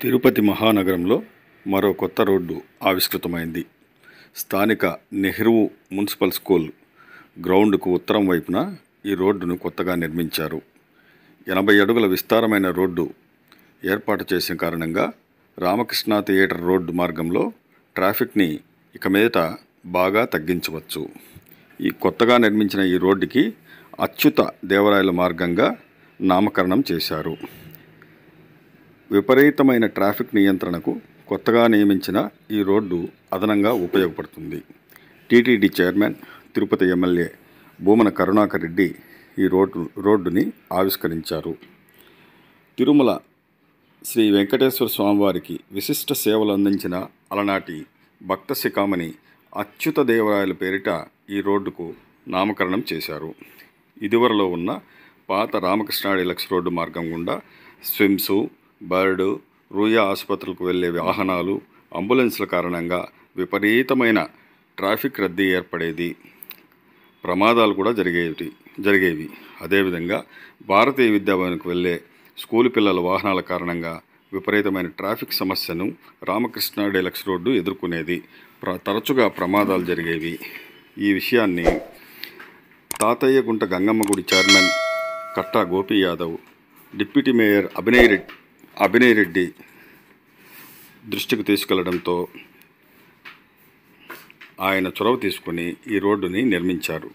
తిరుపతి మహానగరంలో మరో కొత్త రోడ్డు ఆవిష్కృతమైంది. స్థానిక నెహ్రూ మున్సిపల్ స్కూల్ గ్రౌండ్కు ఉత్తరం వైపున ఈ రోడ్డును కొత్తగా నిర్మించారు. ఎనభై అడుగుల విస్తారమైన రోడ్డు ఏర్పాటు చేసిన కారణంగా రామకృష్ణ థియేటర్ రోడ్డు మార్గంలో ట్రాఫిక్ని ఇక మీదట బాగా తగ్గించవచ్చు. ఈ కొత్తగా నిర్మించిన ఈ రోడ్డుకి అచ్యుత దేవరాయల మార్గంగా నామకరణం చేశారు. విపరీతమైన ట్రాఫిక్ నియంత్రణకు కొత్తగా నియమించిన ఈ రోడ్డు అదనంగా ఉపయోగపడుతుంది. TTD chairman Tirupati MLA Bhumana Karunakar Reddy ఈ రోడ్డు రోడ్డుని ఆవిష్కరించారు. తిరుమల శ్రీ వెంకటేశ్వర స్వామివారికి విశిష్ట సేవలు అందించిన అలనాటి భక్త శిఖామణి అచ్యుత దేవరాయల పేరిట ఈ రోడ్డుకు నామకరణం చేశారు. ఇదివరలో ఉన్న పాత రామకృష్ణ డీలక్స్ రోడ్డు మార్గం గుండా స్విమ్సు బర్డ్ రూయా ఆసుపత్రులకు వెళ్ళే వాహనాలు అంబులెన్స్ల కారణంగా విపరీతమైన ట్రాఫిక్ రద్దీ ఏర్పడేది. ప్రమాదాలు కూడా జరిగేవి జరిగేవి. అదేవిధంగా భారతీయ విద్యాభవన్కు వెళ్ళే స్కూలు పిల్లల వాహనాల కారణంగా విపరీతమైన ట్రాఫిక్ సమస్యను రామకృష్ణ డెలక్స్ రోడ్డు ఎదుర్కొనేది. ప్ర తరచుగా ప్రమాదాలు జరిగేవి. ఈ విషయాన్ని తాతయ్యగుంట గంగమ్మ గుడి chairman Katta Gopi Yadav deputy mayor Abhinay Reddy Abhinay Reddy దృష్టికి తీసుకెళ్ళడంతో ఆయన చొరవ తీసుకుని ఈ రోడ్డుని నిర్మించారు.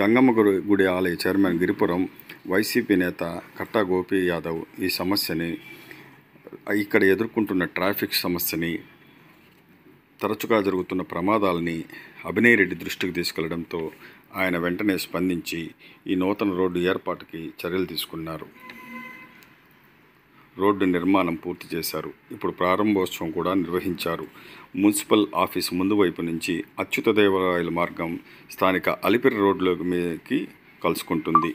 గంగమ్మ గుడి గుడి ఆలయ చైర్మన్ గిరిపురం వైసీపీ నేత కట్టా గోపి యాదవ్ ఈ సమస్యని ఇక్కడ ఎదుర్కొంటున్న ట్రాఫిక్ సమస్యని తరచుగా జరుగుతున్న ప్రమాదాలని అభినయ్ రెడ్డి దృష్టికి తీసుకెళ్ళడంతో ఆయన వెంటనే స్పందించి ఈ నూతన రోడ్డు ఏర్పాటుకి చర్యలు తీసుకున్నారు. రోడ్డు నిర్మాణం పూర్తి చేశారు. ఇప్పుడు ప్రారంభోత్సవం కూడా నిర్వహించారు. మున్సిపల్ ఆఫీస్ ముందు వైపు నుంచి అచ్యుత దేవాలయాల మార్గం స్థానిక అలిపిరి రోడ్లోకి మీదకి కలుసుకుంటుంది.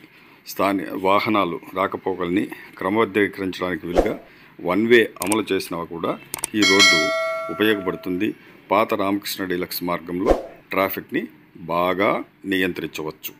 స్థాని వాహనాలు రాకపోకల్ని క్రమబద్ధీకరించడానికి వీలుగా వన్ వే అమలు చేసినా కూడా ఈ రోడ్డు ఉపయోగపడుతుంది. పాత రామకృష్ణ డీలక్స్ మార్గంలో ట్రాఫిక్ని బాగా నియంత్రించవచ్చు.